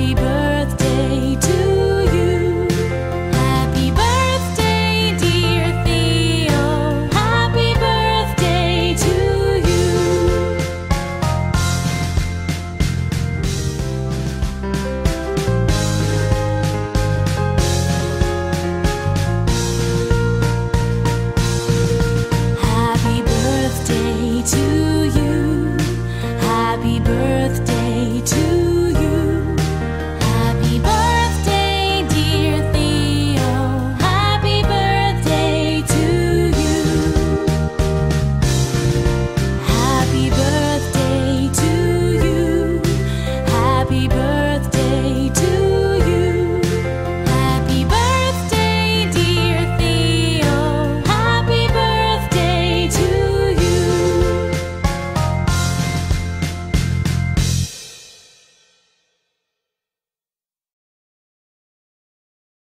people.